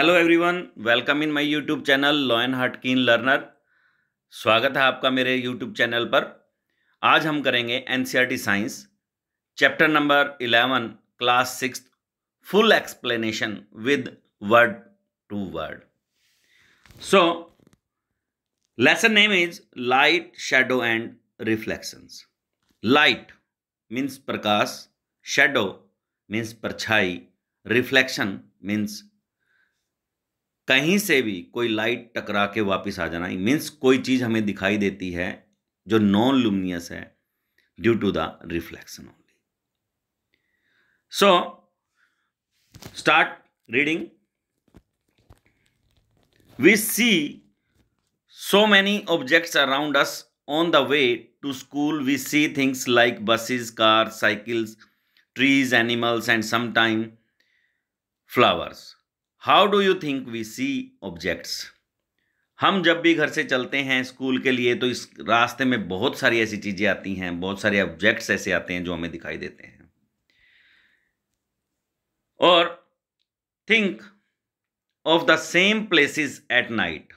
Hello everyone welcome in my YouTube channel lion heart keen learner स्वागत है आपका मेरे यूट्यूब चैनल पर। आज हम करेंगे NCERT science chapter number eleven class six full explanation with word to word so lesson name is light shadow and reflections light means Prakash shadow means परछाई reflection means कहीं से भी कोई लाइट टकरा के वापस आ जाना मीन्स कोई चीज़ हमें दिखाई देती है जो नॉन लुमिनियस है due to the reflection only so start reading we see so many objects around us on the way to school we see things like buses car cycles trees animals and sometime flowers how do you think we see objects हम जब भी घर से चलते हैं, school के लिए तो इस रास्ते में बहुत सारी ऐसी चीज़ें आती हैं, बहुत सारे ऑब्जेक्ट्स ऐसे आते हैं जो हमें दिखाई देते हैं। और think of the same places at night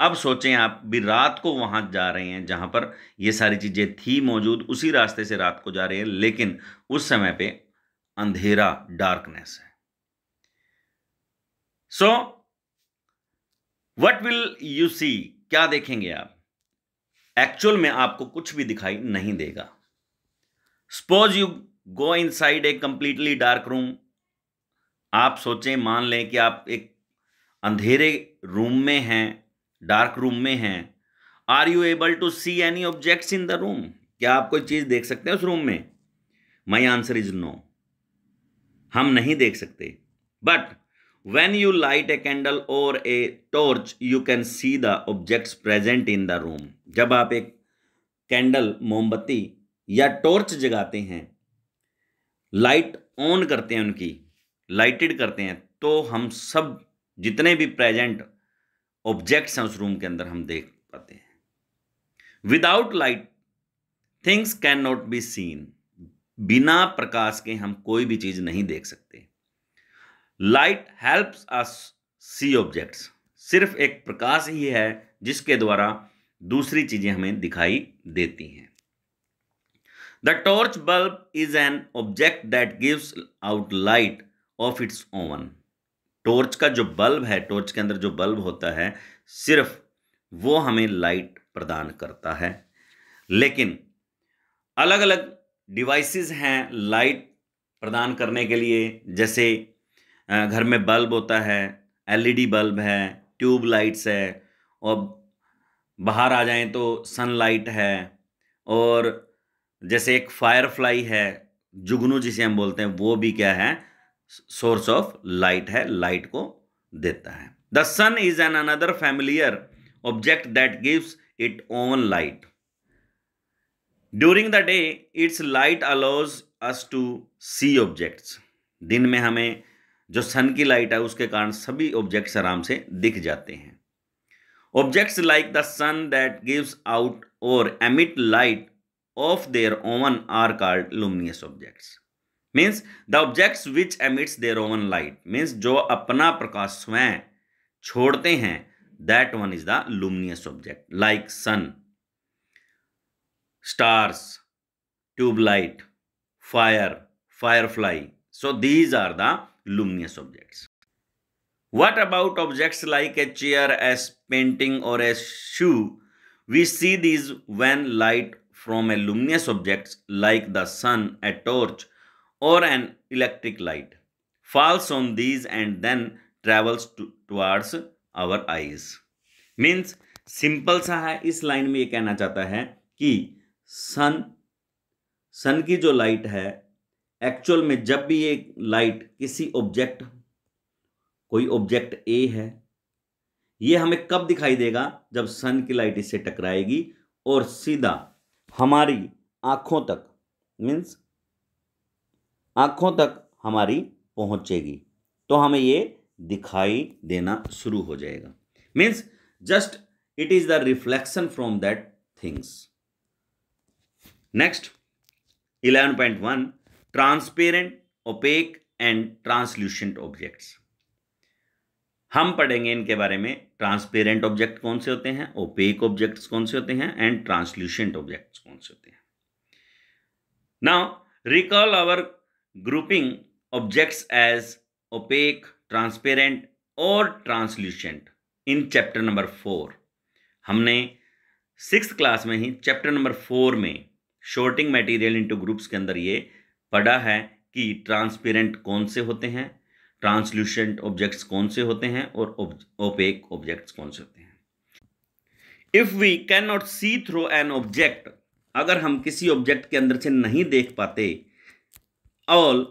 अब सोचें आप, भी रात को वहाँ जा रहे हैं, जहाँ पर ये सारी चीज़ें थी मौजूद, उसी रास्ते से रात को जा रहे हैं, लेकिन उस समय पे अंधेरा डार्कनेस है। So what will you see क्या देखेंगे आप? एक्चुअल में आपको कुछ भी दिखाई नहीं देगा। Suppose you go inside a completely dark room आप सोचें, मान लें कि आप एक अंधेरे रूम में हैं डार्क रूम में हैं। Are you able to see any objects in the room क्या आप कोई चीज़ देख सकते हैं उस रूम में? माई आंसर इज़ नो हम नहीं देख सकते। But when you light a candle or a torch, you can see the objects present in the room. जब आप एक कैंडल मोमबत्ती या टॉर्च जगाते हैं लाइट ऑन करते हैं उनकी लाइटेड करते हैं तो हम सब जितने भी प्रेजेंट ऑब्जेक्ट्स हैं उस रूम के अंदर हम देख पाते हैं। Without light things can not be seen बिना प्रकाश के हम कोई भी चीज़ नहीं देख सकते। Light helps us see objects सिर्फ़ एक प्रकाश ही है जिसके द्वारा दूसरी चीज़ें हमें दिखाई देती हैं। The torch bulb is an object that gives out light of its own torch का जो बल्ब है टॉर्च के अंदर जो बल्ब होता है, सिर्फ़ वो हमें लाइट प्रदान करता है। लेकिन अलग अलग डिवाइसेस हैं लाइट प्रदान करने के लिए, जैसे घर में बल्ब होता है, एलईडी बल्ब है, ट्यूब लाइट्स है, और बाहर आ जाएँ तो सनलाइट है, और जैसे एक फायर फ्लाई है, जुगनू जिसे हम बोलते हैं, वो भी क्या है सोर्स ऑफ़ लाइट है, लाइट को देता है। The sun is an another familiar object that gives it own light. During the day, its light allows us to see objects. दिन में हमें जो सन की लाइट है, उसके कारण सभी ऑब्जेक्ट्स आराम से दिख जाते हैं। Objects like the sun that gives out और emit light of their own are called luminous objects means the objects which emits their own light means जो अपना प्रकाश स्वयं छोड़ते हैं that one is the luminous object like sun stars tubelight fire firefly so, these are the luminous objects. What about objects like a chair, a painting or a shoe? We see these when light from a luminous object like the sun, a torch or an electric light falls on these and then travels to, towards our eyes. Means simple सा है इस line में ये कहना चाहता है कि sun sun की जो लाइट है एक्चुअल में जब भी ये लाइट किसी ऑब्जेक्ट कोई ऑब्जेक्ट ए है, ये हमें कब दिखाई देगा? जब सन की लाइट इससे टकराएगी और सीधा हमारी आँखों तक मीन्स आँखों तक हमारी पहुंचेगी। तो हमें ये दिखाई देना शुरू हो जाएगा। Means just it is the reflection from that things next eleven point one transparent opaque and translucent objects हम पढ़ेंगे इनके बारे में ट्रांसपेरेंट ऑब्जेक्ट कौन से होते हैं ओपेक ऑब्जेक्ट्स कौन से होते हैं एंड ट्रांसल्यूशेंट ऑब्जेक्ट्स कौन से होते हैं। Now recall our grouping objects as opaque transparent और translucent in chapter number four हमने सिक्स क्लास में ही चैप्टर नंबर फोर में शॉर्टिंग मटेरियल इनटू ग्रुप्स के अंदर ये पढ़ा है कि ट्रांसपेरेंट कौन से होते हैं ट्रांसल्यूशेंट ऑब्जेक्ट्स कौन से होते हैं और ओपेक ऑब्जेक्ट्स कौन से होते हैं। If we can not see through an object अगर हम किसी ऑब्जेक्ट के अंदर से नहीं देख पाते all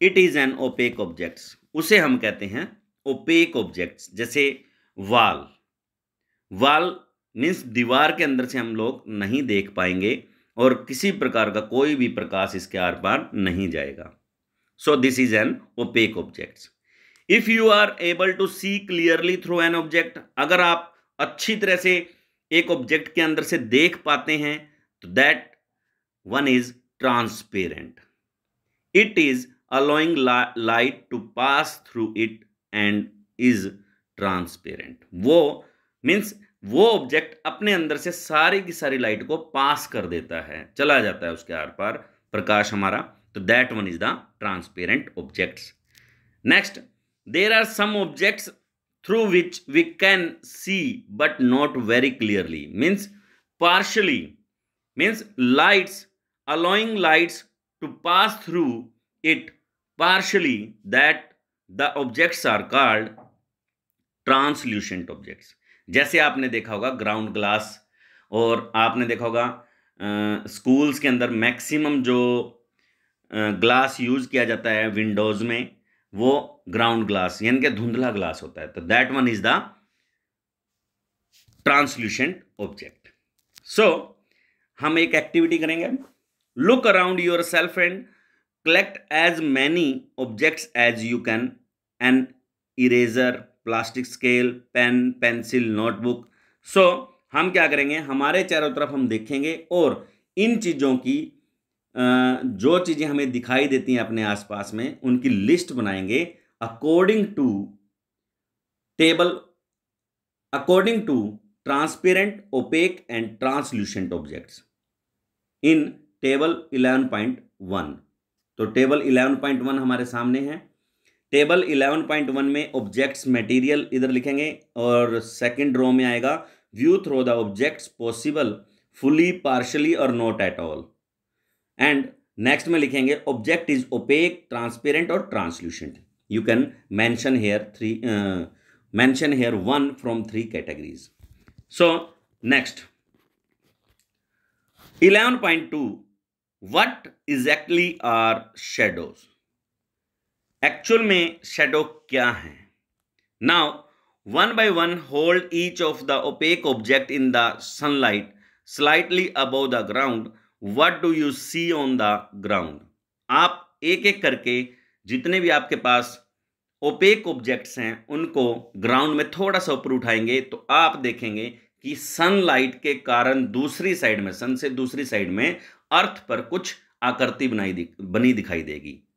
it is an opaque objects उसे हम कहते हैं ओपेक ऑब्जेक्ट्स जैसे वाल वाल मीन्स दीवार के अंदर से हम लोग नहीं देख पाएँगे और किसी प्रकार का कोई भी प्रकाश इसके आर पार नहीं जाएगा। So this is an opaque object if you are able to see clearly through an object अगर आप अच्छी तरह से एक ऑब्जेक्ट के अंदर से देख पाते हैं तो that one is transparent it is allowing light to pass through it and is transparent वो मीन्स वो ऑब्जेक्ट अपने अंदर से सारी की सारी लाइट को पास कर देता है, चला जाता है उसके आर पार, प्रकाश हमारा। तो that one is the transparent objects next there are some objects through which we can see but not very clearly means partially means lights allowing lights to pass through it partially that the objects are called translucent objects जैसे आपने देखा होगा ground glass और आपने देखा होगा schools के अंदर मैक्सिमम जो ग्लास यूज़ किया जाता है विंडोज़ में, वो ग्राउंड ग्लास यानी कि धुंधला ग्लास होता है। तो that one is the translucent object so हम एक एक्टिविटी करेंगे। Look around yourself and collect as many objects as you can an eraser plastic scale, pen, pencil, notebook. So हम क्या करेंगे? हमारे चारों तरफ़ हम देखेंगे और इन चीज़ों की जो चीज़ें हमें दिखाई देती हैं अपने आसपास में, उनकी लिस्ट बनाएँगे according to table according to transparent opaque and translucent objects in table 11.1 तो टेबल 11.1 हमारे सामने है। टेबल 11.1 में ऑब्जेक्ट्स मटेरियल इधर लिखेंगे और सेकंड रो में आएगा view through the objects possible fully partially और not at all and next में लिखेंगे ऑब्जेक्ट इज़ ओपेक ट्रांसपेरेंट और translucent you can mention here three mention here one from three categories so next 11.2 what exactly are shadows? Actual में shadow क्या है? Now one by one hold each of the opaque object in the sunlight slightly above the ground what do you see on the ground आप एक एक करके जितने भी आपके पास ओपेक ऑब्जेक्ट्स हैं, उनको ग्राउंड में थोड़ा सा ऊपर उठाएँगे तो आप देखेंगे कि सनलाइट के कारण दूसरी साइड में सन से दूसरी साइड में अर्थ पर कुछ आकृति बनाई बनी दिखाई देगी।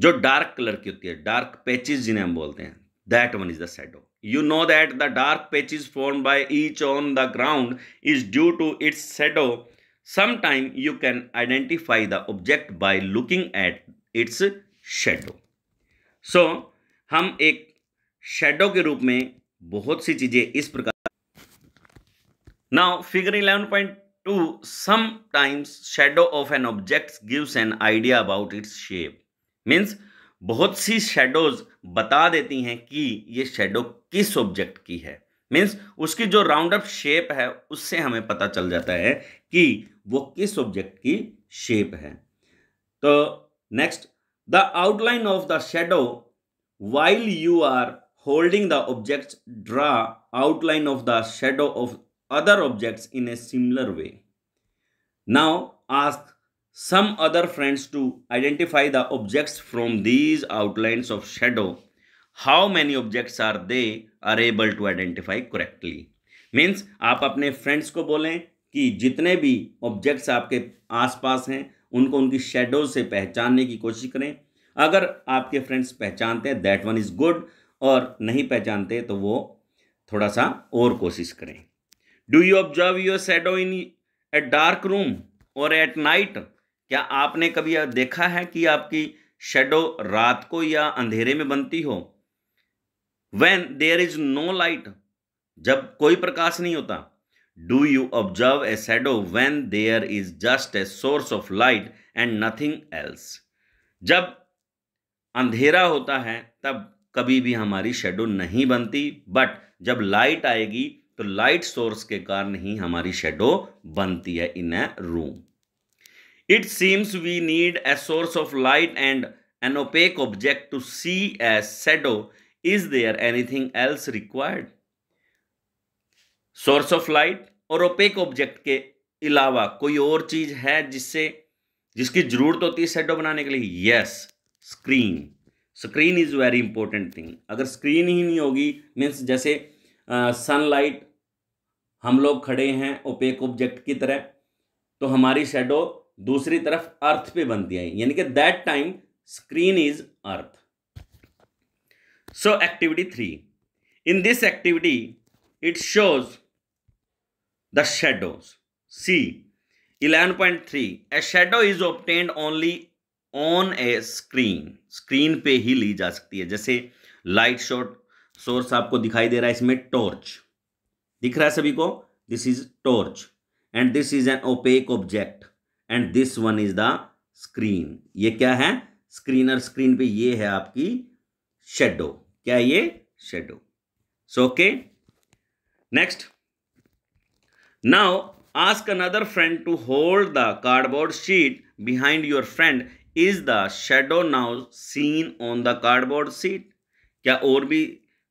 जो डार्क कलर की होती है डार्क पैचेज जिन्हें हम बोलते हैं that one is the shadow you know that the dark patches form by each on the ground is due to its shadow sometime you can identify the object by looking at its shadow so हम एक shadow के रूप में बहुत सी चीज़ें इस प्रकार now figure eleven point two sometimes shadow of an object gives an idea about its shape means बहुत सी शेडोज बता देती हैं कि ये शेडो किस ऑब्जेक्ट की है। मीन्स उसकी जो राउंड अप शेप है, उससे हमें पता चल जाता है कि वो किस ऑब्जेक्ट की शेप है। तो next the outline of the shadow while you are holding the object draw outline of the shadow of other objects in a similar way now ask some other friends to identify the objects from these outlines of shadow. How many objects are they are able to identify correctly? Means आप अपने friends को बोलें कि जितने भी objects आपके आसपास हैं, उनको उनकी शेडो से पहचानने की कोशिश करें। अगर आपके फ्रेंड्स पहचानते हैं दैट वन इज़ गुड और नहीं पहचानते तो वो थोड़ा सा और कोशिश करें। Do you observe your shadow in a dark room और एट नाइट क्या आपने कभी देखा है कि आपकी शेडो रात को या अंधेरे में बनती हो? When there is no light जब कोई प्रकाश नहीं होता do you observe a shadow when there is just a source of light and nothing else जब अंधेरा होता है, तब कभी भी हमारी शेडो नहीं बनती बट जब लाइट आएगी तो लाइट सोर्स के कारण ही हमारी शेडो बनती है in a room it seems we need a source of light and an opaque object to see a shadow is there anything else required source of light और opaque object के अलावा कोई और चीज़ है जिससे, जिसकी ज़रूरत होती है शेडो बनाने के लिए? Yes screen screen is very important thing अगर स्क्रीन ही नहीं होगी मीन्स जैसे सनलाइट हम लोग खड़े हैं ओपेक ऑब्जेक्ट की तरह तो हमारी शेडो दूसरी तरफ़ अर्थ पे बनती है। यानी कि that time screen is earth so activity three in this activity it shows the shadows see eleven point three a shadow is obtained only on a screen screen पे ही ली जा सकती है। जैसे लाइट शॉट सोर्स आपको दिखाई दे रहा है, इसमें टॉर्च दिख रहा है सभी को? This is torch and this is an opaque object and this one is the screen ये क्या है? स्क्रीनर स्क्रीन पे ये है आपकी शेडो क्या ये? Shadow so okay next now ask another friend to hold the cardboard sheet behind your friend is the shadow now seen on the cardboard sheet क्या और भी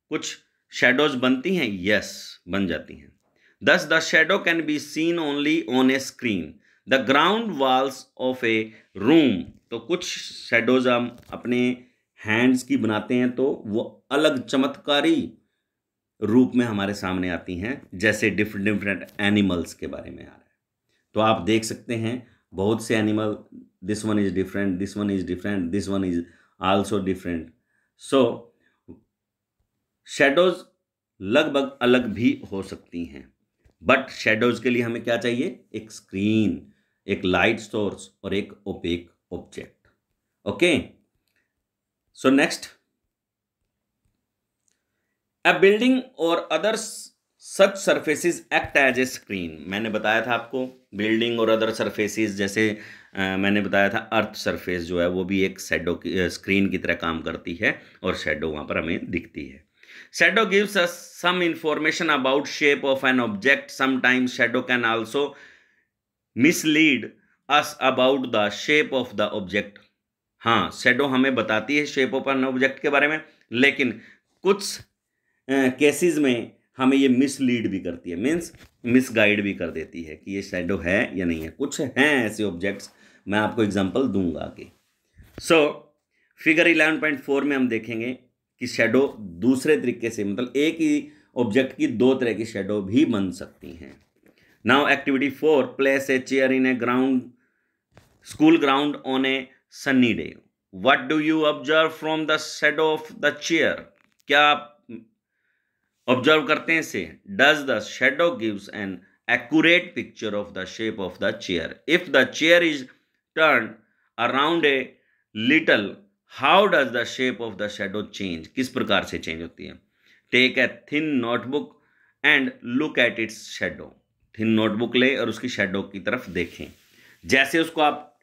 कुछ शेडोज बनती हैं? यस yes, बन जाती हैं. Thus the shadow can be seen only on a screen the ground walls of a room. तो कुछ शेडोज हम अपने हैंड्स की बनाते हैं तो वो अलग चमत्कारी रूप में हमारे सामने आती हैं, जैसे डिफरेंट डिफरेंट एनिमल्स के बारे में आ रहा है। तो आप देख सकते हैं, बहुत से animal this one is different this one is different this one is also different so shadows लगभग अलग भी हो सकती हैं। बट शेडोज के लिए हमें क्या चाहिए? एक स्क्रीन एक लाइट सोर्स और एक opaque object okay so next a building और others such surfaces act as a screen मैंने बताया था आपको बिल्डिंग और अदर सरफेसेस जैसे आ, मैंने बताया था अर्थ सरफेस जो है वो भी एक शेडो की स्क्रीन की तरह काम करती है और शेडो वहाँ पर हमें दिखती है। Shadow gives us some information about shape of an object sometimes shadow can also mislead us about the shape of the object हाँ शेडो हमें बताती है शेप ऑफ़ एन ऑब्जेक्ट के बारे में, लेकिन कुछ केसेस में हमें ये मिसलीड भी करती है। मीन्स मिसगाइड भी कर देती है कि ये शेडो है या नहीं है। कुछ हैं ऐसे ऑब्जेक्ट्स मैं आपको एग्जांपल दूँगा आगे। So figure eleven point four में हम देखेंगे। कि शेडो दूसरे तरीके से मतलब एक ही ऑब्जेक्ट की दो तरह की शेडो भी बन सकती हैं। Now activity four place a chair in a ground school ground on a sunny day what do you observe from the shadow of the chair क्या आप ऑब्ज़र्व करते हैं इसे? Does the shadow gives an accurate picture of the shape of the chair if the chair is turn around a little how does the shape of the shadow change किस प्रकार से change होती है? Take a thin notebook and look at its shadow thin notebook ले और उसकी shadow की तरफ़ देखें। जैसे उसको आप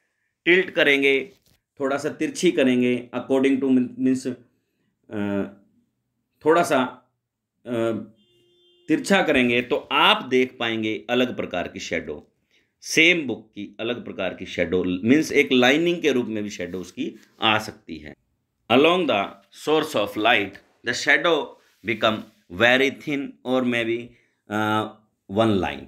टिल्ट करेंगे, थोड़ा सा तिरछी करेंगे अकॉर्डिंग टू मीन्स थोड़ा सा तिरछा करेंगे तो आप देख पाएँगे अलग प्रकार की शेडो सेम बुक की अलग प्रकार की शेडो मीन्स एक लाइनिंग के रूप में भी शेडो उसकी आ सकती है। Along the source of light the shadow become very thin और may be one line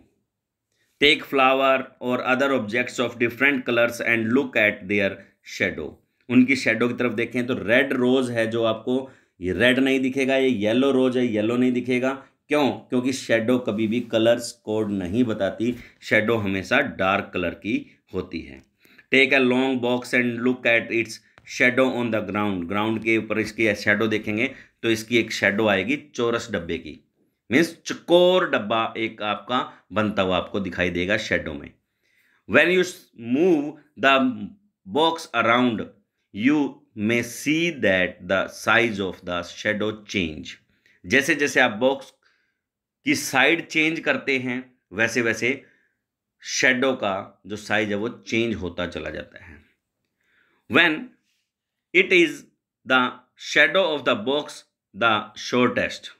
take flower और other objects of different colours and look at their shadow उनकी शेडो की तरफ़ देखें तो रेड रोज है जो आपको, ये रेड नहीं दिखेगा, ये येलो रोज है येलो नहीं दिखेगा। क्यों? क्योंकि शेडो कभी भी कलर्स कोड नहीं बताती। शेडो हमेशा डार्क कलर की होती है। Take a long box and look at its shadow on the ground ground के ऊपर इसकी शेडो देखेंगे तो इसकी एक शेडो आएगी चौरस डब्बे की। मीन्स चकोर डब्बा एक आपका बनता हुआ आपको दिखाई देगा शेडो में। When you move the box around you may see that the size of the shadow change जैसे जैसे आप बॉक्स की साइड चेंज करते हैं वैसे वैसे शेडो का जो साइज़ है वो चेंज होता चला जाता है। When it is the shadow of the box the shortest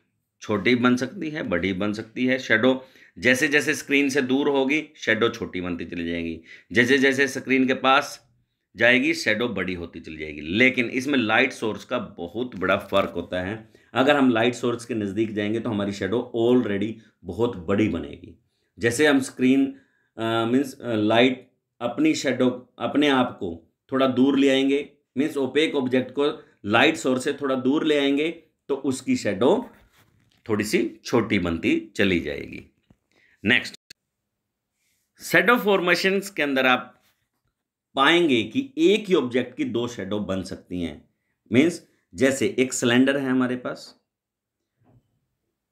छोटी बन सकती है, बड़ी बन सकती है। शेडो जैसे जैसे स्क्रीन से दूर होगी शेडो छोटी बनती चली जाएगी। जैसे जैसे स्क्रीन के पास जाएगी शेडो बड़ी होती चली जाएगी। लेकिन इसमें लाइट सोर्स का बहुत बड़ा फ़र्क होता है। अगर हम लाइट सोर्स के नज़दीक जाएँगे तो हमारी शेडो ऑलरेडी बहुत बड़ी बनेगी। जैसे हम स्क्रीन मीन्स लाइट अपनी शेडो अपने आप को थोड़ा दूर ले आएँगे मीन्स ओपेक ऑब्जेक्ट को लाइट सोर्स से थोड़ा दूर ले आएँगे तो उसकी शेडो थोड़ी सी छोटी बनती चली जाएगी। नेक्स्ट शेडो फॉर्मेशन के अंदर आप पाएँगे कि एक ही ऑब्जेक्ट की दो शेडो बन सकती हैं। मीन्स जैसे एक सिलेंडर है हमारे पास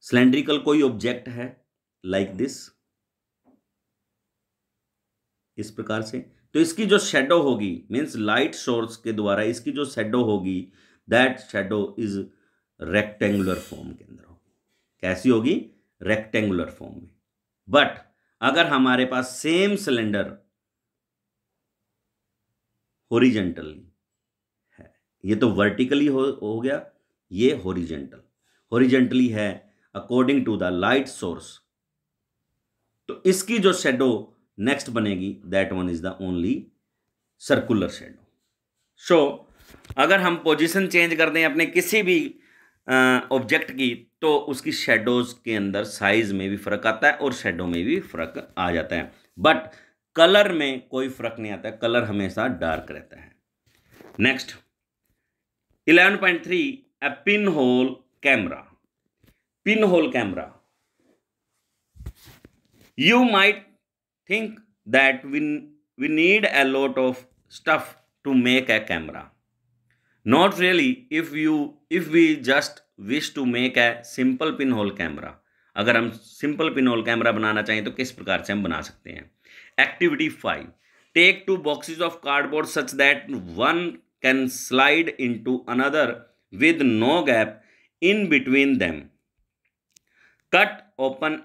सिलेंड्रिकल कोई ऑब्जेक्ट है लाइक like दिस इस प्रकार से तो इसकी जो शेडो होगी मीन्स लाइट सोर्स के द्वारा इसकी जो शेडो होगी that shadow is rectangular form के अंदर होगी। कैसी होगी? रेक्टेंगुलर फॉर्म में। बट अगर हमारे पास सेम सिलेंडर होरिजेंटली है। ये तो वर्टिकली हो, हो गया ये होरिजेंटल होरिजेंटली है according to the light source तो इसकी जो शेडो नेक्स्ट बनेगी that one is the only circular shadow so अगर हम पोजीशन चेंज कर दें अपने किसी भी ऑब्जेक्ट की तो उसकी शेडोज के अंदर साइज़ में भी फ़र्क आता है और शेडो में भी फ़र्क आ जाता है। बट कलर में कोई फ़र्क नहीं आता कलर हमेशा डार्क रहता है। Next eleven point three a pinhole camera. Pinhole camera. You might think that we, we need a lot of stuff to make a camera. Not really if you if we just wish to make a simple pinhole camera. अगर हम simple pin hole camera बनाना चाहें तो किस प्रकार से हम बना सकते हैं? Activity 5. Take two boxes of cardboard such that one can slide into another with no gap in between them. Cut open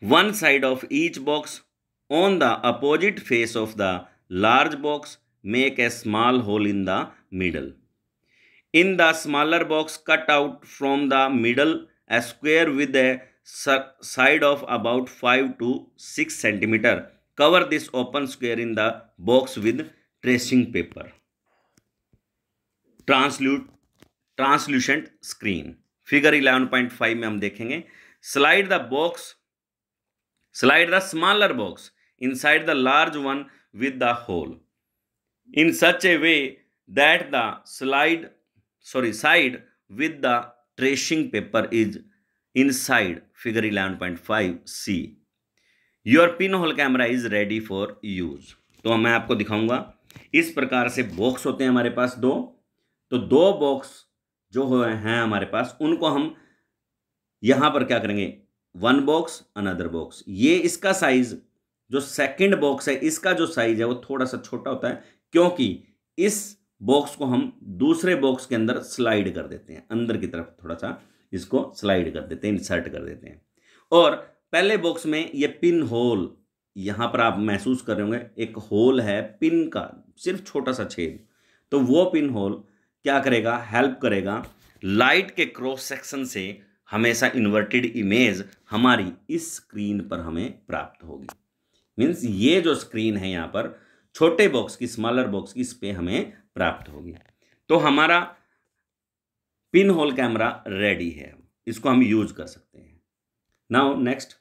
one side of each box on the opposite face of the large box. Make a small hole in the middle. In the smaller box, cut out from the middle a square with a side of about 5 to 6 centimeter Cover this open square in the box with tracing paper. Translucent translucent screen figure 11.5 में हम देखेंगे slide the box slide the smaller box inside the large one with the hole in such a way that the slide sorry side with the tracing paper is inside figure 11.5 c your pinhole camera is ready for use. तो मैं आपको दिखाऊँगा, इस प्रकार से box होते हैं हमारे पास दो। तो दो बॉक्स जो हैं हमारे पास, उनको हम यहाँ पर क्या करेंगे? वन बॉक्स अनदर बॉक्स ये इसका साइज़ जो सेकंड बॉक्स है, इसका जो साइज़ है, वो थोड़ा सा छोटा होता है, क्योंकि इस बॉक्स को हम दूसरे बॉक्स के अंदर स्लाइड कर देते हैं। अंदर की तरफ़ थोड़ा सा इसको स्लाइड कर देते हैं इंसर्ट कर देते हैं। और पहले बॉक्स में ये पिन होल यहाँ पर आप महसूस कर रहे होंगे, एक होल है पिन का, सिर्फ़ छोटा सा छेद तो वो पिन होल क्या करेगा? हेल्प करेगा। लाइट के क्रॉस सेक्शन से हमेशा इन्वर्टेड इमेज हमारी इस स्क्रीन पर हमें प्राप्त होगी। मीन्स ये जो स्क्रीन है यहाँ पर, छोटे बॉक्स की स्मॉलर बॉक्स की इस पर हमें प्राप्त होगी। तो हमारा पिन होल कैमरा रेडी है। इसको हम यूज़ कर सकते हैं। Next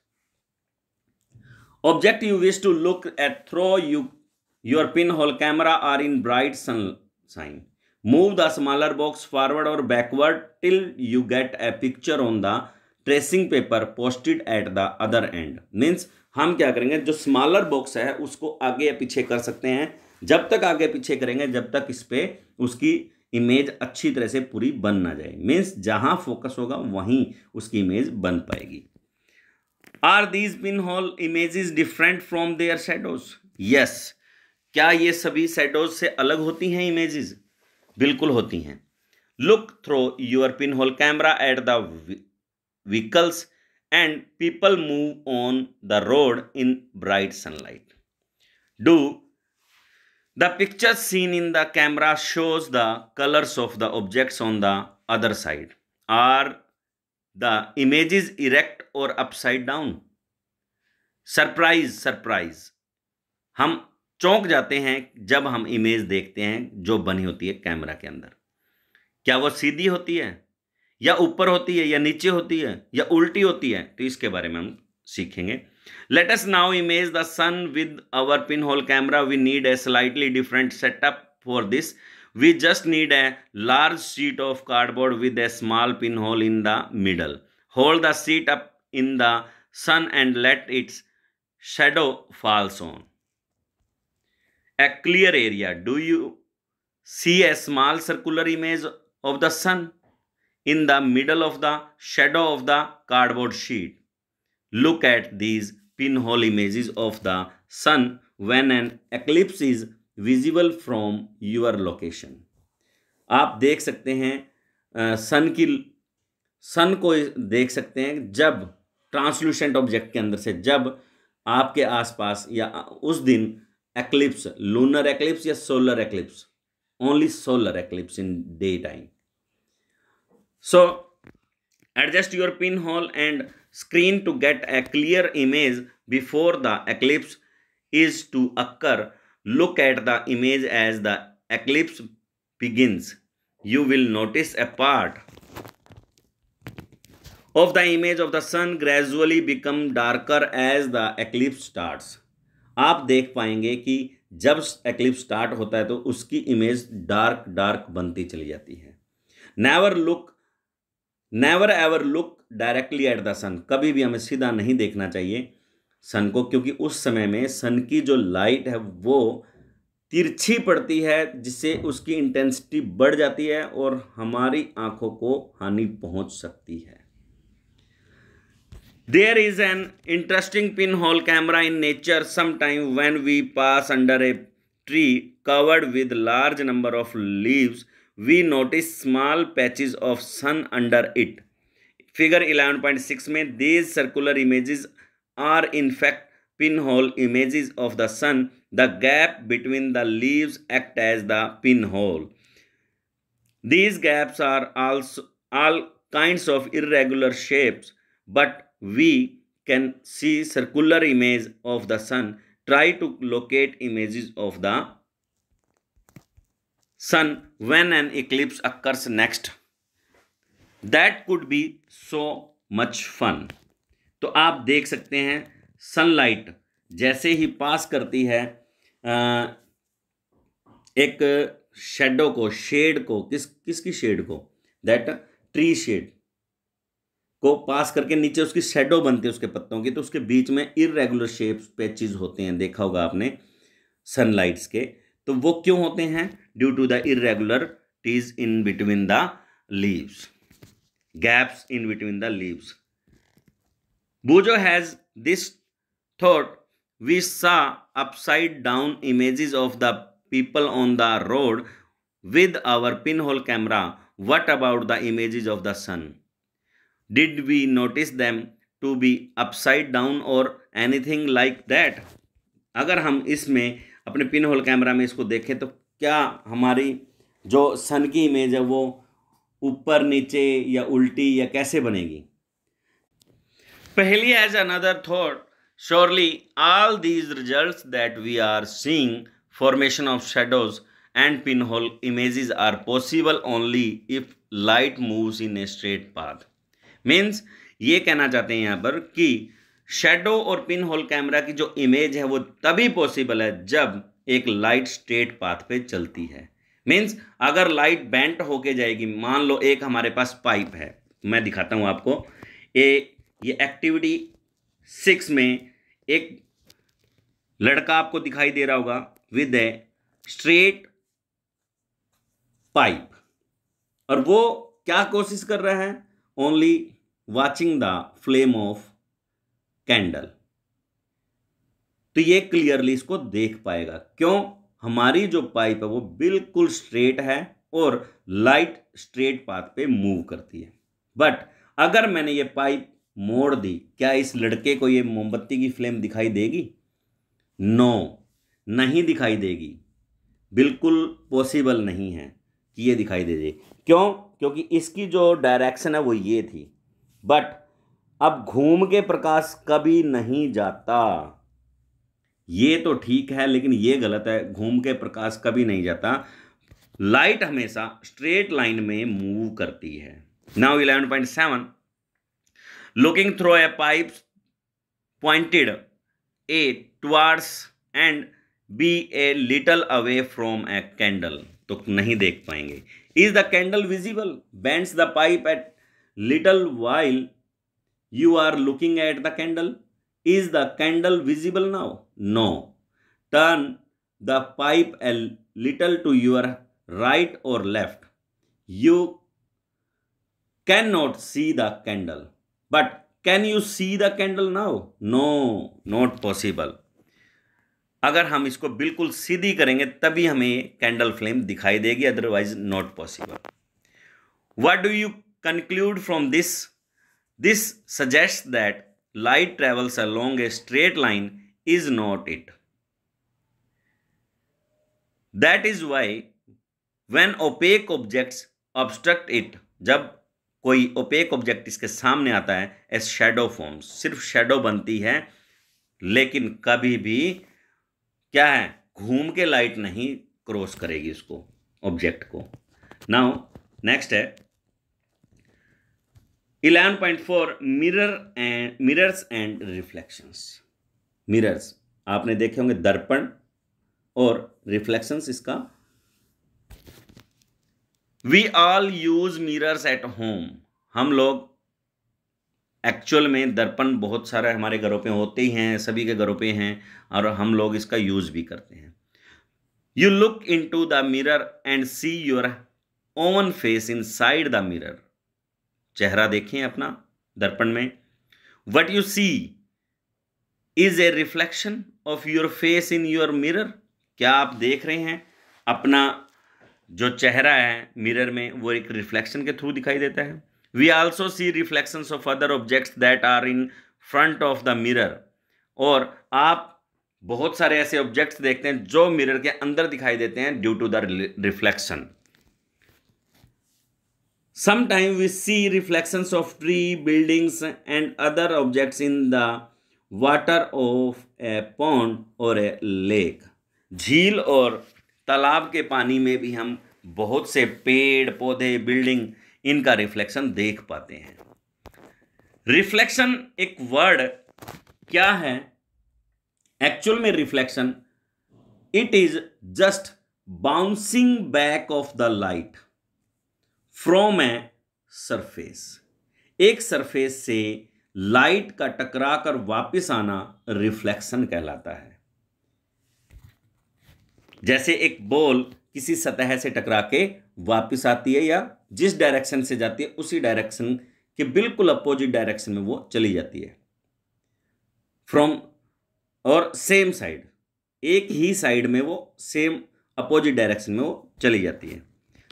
object you wish to look at through you your pinhole camera are in bright sunshine move the smaller box forward और backward till you get a picture on the tracing paper posted at the other end means हम क्या करेंगे? जो smaller box है, उसको आगे या पीछे कर सकते हैं। जब तक आगे पीछे करेंगे, जब तक इस पर उसकी इमेज अच्छी तरह से पूरी बन ना जाए। मीन्स जहाँ फोकस होगा, वहीं उसकी इमेज बन पाएगी। Are these pinhole images different from their shadows yes क्या ये सभी शेडोज से अलग होती हैं इमेजेस बिल्कुल होती हैं। Look through your pinhole camera at the vehicles and people move on the road in bright sunlight do the picture seen in the camera shows the colours of the objects on the other side the images erect और upside down. Surprise surprise. हम चौंक जाते हैं जब हम image देखते हैं जो बनी होती है कैमरा के अंदर। क्या वो सीधी होती है? या ऊपर होती है, या नीचे होती है, या उल्टी होती है? तो इसके बारे में हम सीखेंगे। Let now image the sun with our pinhole camera we need a slightly different setup for this we just need a large sheet of cardboard with a small pinhole in the middle. Hold the sheet up in the sun and let its shadow fall on. A clear area. Do you see a small circular image of the sun in the middle of the shadow of the cardboard sheet? Look at these pinhole images of the sun when an eclipse is visible from your location. आप देख सकते हैं सन की, सन को देख सकते हैं, जब ट्रांसल्यूशेंट ऑब्जेक्ट के अंदर से, जब आपके आसपास या उस दिन एक्लिप्स, लूनर एक्लिप्स या solar eclipse, only solar eclipse in daytime. So, adjust your pinhole and screen to get a clear image before the eclipse is to occur look at the image as the eclipse begins you will notice a part of the image of the sun gradually become darker as the eclipse starts आप देख पाएँगे कि जब eclipse start होता है तो उसकी image dark dark बनती चली जाती है never look never ever look directly at the sun कभी भी हमें सीधा नहीं देखना चाहिए सन को, क्योंकि उस समय में सन की जो लाइट है वो तिरछी पड़ती है, जिससे उसकी इंटेंसिटी बढ़ जाती है और हमारी आँखों को हानि पहुँच सकती है। There is an interesting pinhole camera in nature some time when we pass under a tree covered with large number of leaves we notice small patches of sun under it figure 11.6 में these circular images are in fact pinhole images of the sun. The gap between the leaves act as the pinhole. These gaps are also all kinds of irregular shapes but we can see circular image of the sun. Try to locate images of the sun when an eclipse occurs next. That could be so much fun. तो आप देख सकते हैं sunlight जैसे ही pass करती है एक शेडो को शेड को, किस, किसकी शेड को? दैट ट्री शेड को पास करके नीचे उसकी शेडो बनती है उसके पत्तों की तो उसके बीच में इरेगुलर शेप्स पैचेज होते हैं, देखा होगा आपने सनलाइट्स के। तो वो क्यों होते हैं? Due to the irregularities in between the leaves gaps in between the leaves has this thought we saw upside down images of the people on the road with our pinhole camera what about the images of the sun Did we notice them to be upside down or anything like that? अगर हम इसमें अपने pin hole camera में इसको देखें तो क्या हमारी जो सन की इमेज है, वो ऊपर, नीचे या उल्टी या कैसे बनेगी? Paheli has another thought surely all these result that we are seeing formation of shadows and pinhole images are possible only if light moves in a straight path. Means ये कहना चाहते हैं यहाँ पर कि शेडो और पिन होल कैमरा की जो इमेज है वो तभी पॉसिबल है जब एक लाइट स्ट्रेट पाथ पे चलती है। मीन्स अगर लाइट बेंट होके जाएगी, मान लो एक हमारे पास पाइप है, मैं दिखाता हूँ आपको। ए ये एक्टिविटी सिक्स में एक लड़का आपको दिखाई दे रहा होगा विद ए स्ट्रेट पाइप और वो क्या कोशिश कर रहा है? Only watching the flame of candle तो ये क्लियरली इसको देख पाएगा। क्यों? हमारी जो पाइप है वो बिल्कुल स्ट्रेट है और लाइट स्ट्रेट पाथ पे मूव करती है। बट अगर मैंने ये पाइप मोड़ दी। क्या इस लड़के को ये मोमबत्ती की फ्लेम दिखाई देगी? नो, नहीं दिखाई देगी। बिल्कुल पॉसिबल नहीं है कि ये दिखाई दे दे क्यों? क्योंकि इसकी जो डायरेक्शन है वो ये थी। बट अब घूम के प्रकाश कभी नहीं जाता। ये तो ठीक है, लेकिन ये गलत है। घूम के प्रकाश कभी नहीं जाता। लाइट हमेशा स्ट्रेट लाइन में मूव करती है। Now eleven point seven. Looking through a pipe pointed a towards and b a little away from a candle तो नहीं देख पाएँगे is the candle visible bends the pipe at little while you are looking at the candle Is the candle visible now? No. Turn the pipe a little to your right or left. You cannot see the candle. But can you see the candle now no not possible अगर हम इसको बिल्कुल सीधी करेंगे, तभी हमें candle flame दिखाई देगी otherwise not possible what do you conclude from this this suggest that light travels along a straight line is not it that is why when opaque objects obstruct it जब कोई opaque object इसके सामने आता है as shadow forms सिर्फ़ shadow बनती है, लेकिन कभी भी क्या है, घूम के लाइट नहीं क्रॉस करेगी उसको ऑब्जेक्ट को। नाउ नेक्स्ट है eleven point four mirror and mirrors and reflections mirrors आपने देखे होंगे दर्पण और रिफ्लेक्शंस इसका we all use mirrors at home हम लोग एक्चुअल में दर्पण बहुत सारे हमारे घरों पे होते ही हैं, सभी के घरों पे हैं, और हम लोग इसका यूज़ भी करते हैं। You look into the mirror and see your own face inside the mirror चेहरा देखें अपना दर्पण में। What you see is a reflection of your face in your mirror क्या आप देख रहे हैं? अपना जो चेहरा है मिरर में वो एक रिफ्लेक्शन के थ्रू दिखाई देता है। We also see reflection of other objects that are in front of the mirror और आप बहुत सारे ऐसे ऑब्जेक्ट्स देखते हैं जो मिरर के अंदर दिखाई देते हैं due to the reflection Sometimes we see reflections of tree, buildings and other objects in the water of a pond or a lake. झील और तालाब के पानी में भी हम बहुत से पेड़, पौधे, बिल्डिंग, इनका रिफ्लेक्शन देख पाते हैं। रिफ्लेक्शन एक वर्ड क्या है? एक्चुअल में reflection it is just bouncing back of the light from a surface एक सरफेस से लाइट का टकरा कर वापिस आना रिफ्लेक्शन कहलाता है। जैसे एक बॉल किसी सतह से टकरा के वापिस आती है या जिस डायरेक्शन से जाती है, उसी डायरेक्शन के बिल्कुल अपोजिट डायरेक्शन में वो चली जाती है। फ्रॉम और सेम साइड एक ही साइड में वो सेम अपोजिट डायरेक्शन में वो चली जाती है।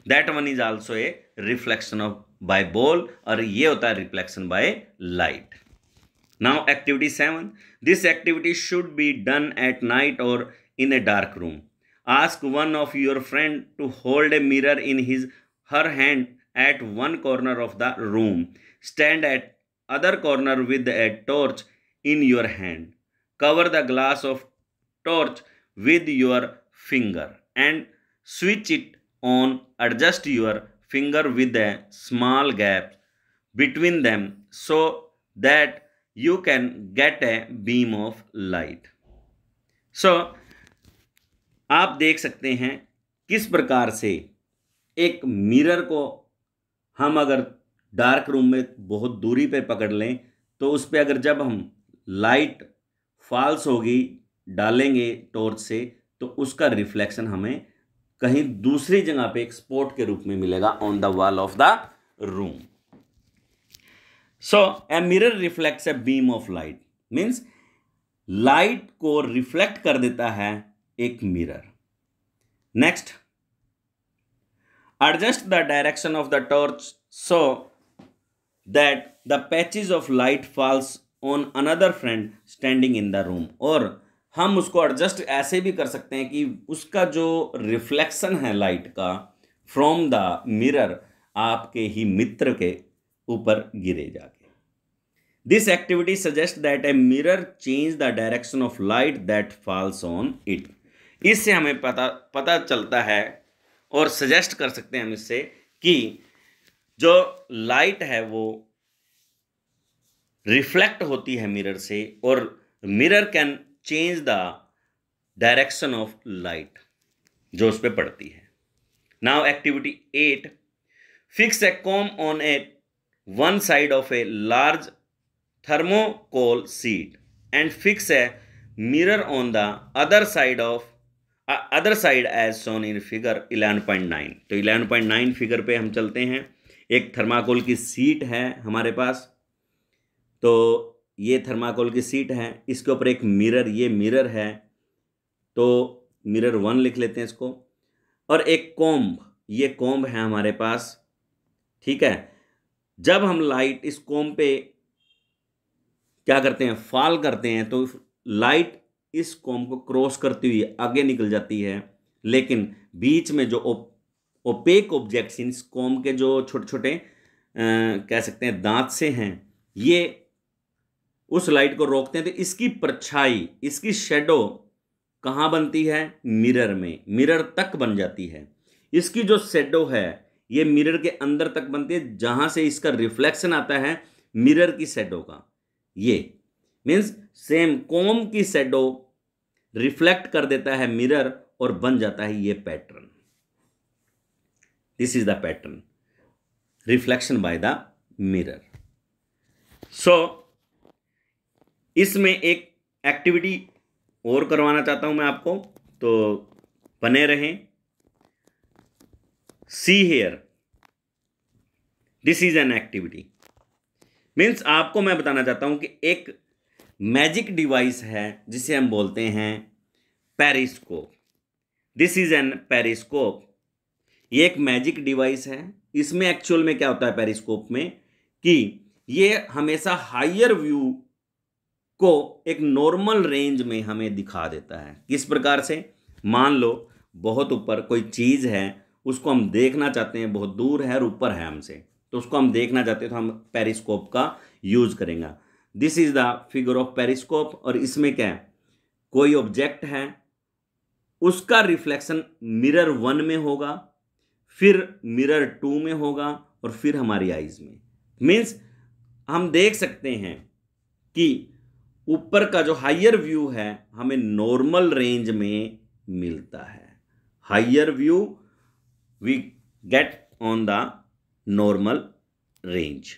That one is also a reflection of by ball और ये होता है reflection by light now activity seven this activity should be done at night और in a dark room ask one of your friend to hold a mirror in his her hand at one corner of the room. Stand at other corner with a torch in your hand. Cover the glass of torch with your finger and switch it on. Adjust your finger with a small gap between them so that you can get a beam of light. So आप देख सकते हैं किस प्रकार से एक mirror को हम अगर डार्क रूम में बहुत दूरी पे पकड़ लें तो उस पर अगर जब हम लाइट फॉल्स होगी डालेंगे टॉर्च से तो उसका रिफ्लेक्शन हमें कहीं दूसरी जगह पे एक स्पॉट के रूप में मिलेगा on the wall of the room. So a mirror reflects a beam of light means light को रिफ्लेक्ट कर देता है एक mirror next adjust the direction of the torch so that the patches of light falls on another friend standing in the room और हम उसको adjust ऐसे भी कर सकते हैं कि उसका जो रिफ्लेक्शन है लाइट का फ्रॉम द मिरर आपके ही मित्र के ऊपर गिरे जाके। This activity suggest that a mirror change the direction of light that falls on it इससे हमें पता पता चलता है और सजेस्ट कर सकते हैं हम इससे कि जो लाइट है वो रिफ्लेक्ट होती है मिरर से और mirror can change the direction of light जो उस पर पड़ती है। Now activity eight fix a comb on a one side of a large thermocol sheet and fix a mirror on the other side of other side as shown in figure 11.9 तो 11.9 figure पे हम चलते हैं। एक thermocol की sheet है हमारे पास। तो ये थर्माकोल की सीट है। इसके ऊपर एक मिरर ये मिरर है। तो मिरर वन लिख लेते हैं इसको। और एक कोम्ब ये कोम्ब है हमारे पास। ठीक है? जब हम लाइट इस कोम्ब पे क्या करते हैं? फॉल करते हैं तो लाइट इस कॉम को क्रॉस करती हुई आगे निकल जाती है। लेकिन बीच में जो ओपेक ऑब्जेक्ट्स इन कॉम के जो छोटे छोटे कह सकते हैं, दांत से हैं, ये उस लाइट को रोकते हैं तो इसकी परछाई, इसकी शेडो कहाँ बनती है? मिरर में, मिरर तक बन जाती है। इसकी जो शेडो है, ये मिरर के अंदर तक बनती है, जहाँ से इसका रिफ्लेक्शन आता है, मिरर की शेडो का। ये मीन्स सेम कोम की शेडो रिफ्लेक्ट कर देता है मिरर और बन जाता है ये pattern this is the pattern reflection by the mirror so इसमें एक एक्टिविटी और करवाना चाहता हूँ मैं आपको. तो बने रहें. See here this is an activity means आपको मैं बताना चाहता हूँ कि एक मैजिक डिवाइस है, जिसे हम बोलते हैं periscope. This is an periscope ये एक मैजिक डिवाइस है। इसमें एक्चुअल में क्या होता है पेरिस्कोप में? कि ये हमेशा हायर व्यू को एक नॉर्मल रेंज में हमें दिखा देता है। किस प्रकार से? मान लो, बहुत ऊपर कोई चीज़ है, उसको हम देखना चाहते हैं, बहुत दूर है और ऊपर है हमसे। तो उसको हम देखना चाहते हैं तो हम पेरिस्कोप का यूज़ करेंगे। This is the figure of periscope और इसमें क्या है? कोई ऑब्जेक्ट है, उसका रिफ्लेक्शन मिरर वन में होगा, फिर मिरर टू में होगा और फिर हमारी आईज में। मीन्स हम देख सकते हैं कि ऊपर का जो हाइयर व्यू है, हमें नॉर्मल रेंज में मिलता है। Higher view we get on the normal range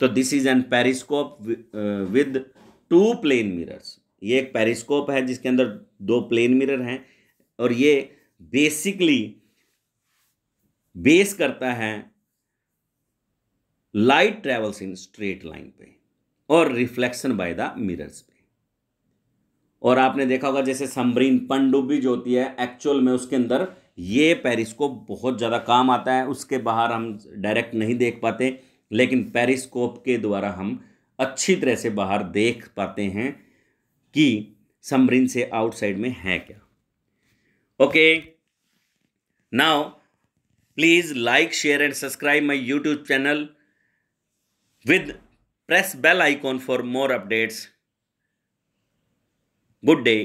तो this is an periscope with two plane mirrors ये एक पेरिस्कोप है जिसके अंदर दो प्लेन मिरर हैं और ये बेसिकली बेस करता है light travels in straight line पे और रिफ्लेक्शन बाय द मिरर्स पे। और आपने देखा होगा जैसे समरीन पनडुब्बी जो होती है एक्चुअल में उसके अंदर ये पेरिस्कोप बहुत ज़्यादा काम आता है, उसके बाहर हम डायरेक्ट नहीं देख पाते। लेकिन पेरिस्कोप के द्वारा हम अच्छी तरह से बाहर देख पाते हैं कि समरिन से आउटसाइड में है क्या। Okay now please like share and subscribe my YouTube channel with press bell icon for more updates good day